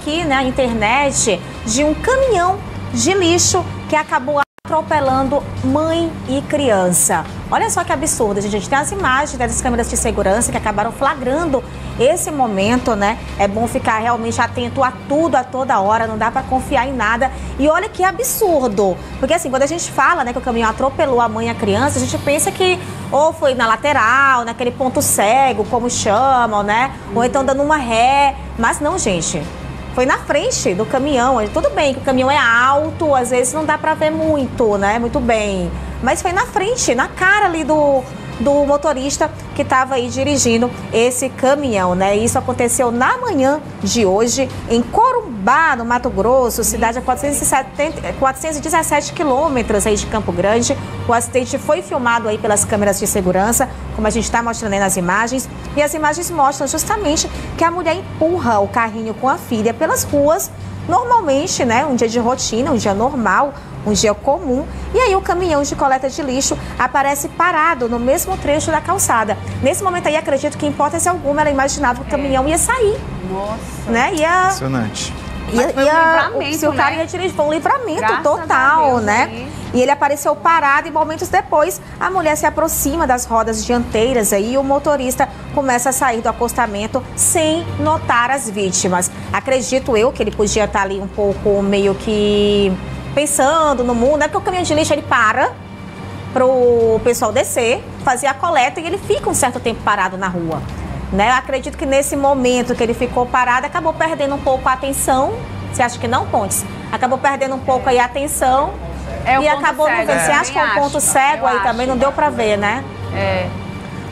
aqui na internet de um caminhão de lixo que acabou atropelando mãe e criança. Olha só que absurdo, gente. A gente tem as imagens das câmeras de segurança que acabaram flagrando esse momento, né? É bom ficar realmente atento a tudo, a toda hora, não dá para confiar em nada. E olha que absurdo, porque assim, quando a gente fala, né, que o caminhão atropelou a mãe e a criança, a gente pensa que ou foi na lateral, naquele ponto cego, como chamam, né? Ou então dando uma ré. Mas não, gente. Foi na frente do caminhão. Tudo bem que o caminhão é alto, às vezes não dá para ver muito, né? Muito bem. Mas foi na frente, na cara ali do, do motorista que estava aí dirigindo esse caminhão, né? Isso aconteceu na manhã de hoje em Corumbá, no Mato Grosso, cidade a 470, 417 quilômetros aí de Campo Grande. O acidente foi filmado aí pelas câmeras de segurança, como a gente está mostrando aí nas imagens. E as imagens mostram justamente que a mulher empurra o carrinho com a filha pelas ruas normalmente, né, um dia de rotina, um dia normal, um dia comum, e aí o caminhão de coleta de lixo aparece parado no mesmo trecho da calçada. Nesse momento aí, acredito que em hipótese alguma ela imaginava que o caminhão ia sair. Nossa. Né? Ia, Impressionante. Ia, um ia- o cara né? ia dirigir, foi um livramento Graças total, Deus, né? aí. E ele apareceu parado e momentos depois a mulher se aproxima das rodas dianteiras aí e o motorista começa a sair do acostamento sem notar as vítimas. Acredito eu que ele podia estar ali um pouco meio que pensando no mundo, é porque o caminhão de lixo ele para pro pessoal descer, fazer a coleta e ele fica um certo tempo parado na rua. Né? Eu acredito que nesse momento que ele ficou parado, acabou perdendo um pouco a atenção. Você acha que não, Pontes? Acabou perdendo um pouco aí a atenção É e acabou não cego, vendo. eu Você acha que é um ponto acho, cego aí acho. também? Não deu pra ver, né? É.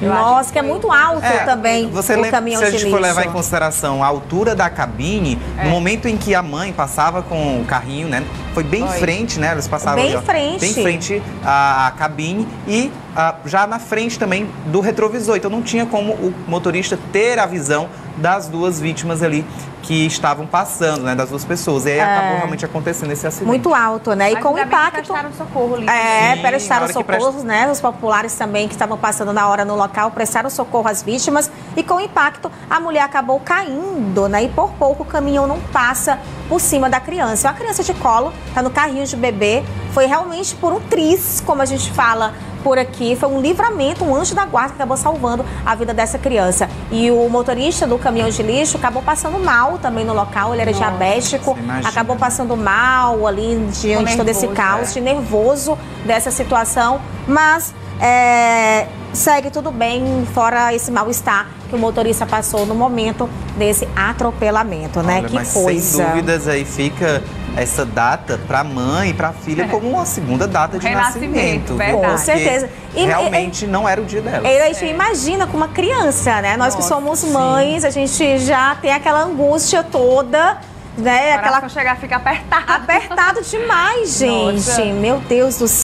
Eu acho Nossa, que é muito alto É, também Você o caminhão se a gente lixo. for levar em consideração a altura da cabine, É. no momento em que a mãe passava com o carrinho, né? Foi bem em frente, né? Eles passavam Bem ali, frente. Bem em frente à, à cabine e ah, já na frente também do retrovisor. Então não tinha como o motorista ter a visão das duas vítimas ali que estavam passando, né? Das duas pessoas. E aí acabou realmente acontecendo esse acidente. É. Muito alto, né? E Mas com o ainda bem que impacto. prestaram socorro ali. É, Sim, prestaram que presta- né? Os populares também que estavam passando na hora no local prestaram socorro às vítimas e com o impacto a mulher acabou caindo, né? E por pouco o caminhão não passa por cima da criança. É uma criança de colo, tá no carrinho de bebê, foi realmente por um tris, como a gente fala por aqui, foi um livramento, um anjo da guarda que acabou salvando a vida dessa criança. E o motorista do caminhão de lixo acabou passando mal também no local, ele era Nossa, diabético, acabou passando mal ali diante de todo esse caos, é. de nervoso dessa situação, mas é, segue tudo bem, fora esse mal-estar que o motorista passou no momento desse atropelamento, né? Olha, que mas coisa. sem dúvidas aí fica essa data para a mãe e para a filha como uma segunda data de Renascimento, nascimento. viu? verdade. Com certeza. E- realmente não era o dia dela. E a gente imagina com uma criança, né? Nós que Nossa, somos sim. mães, a gente já tem aquela angústia toda, né? Aquela... Aquela chegar fica apertado. apertado demais, gente. Nossa. Meu Deus do céu.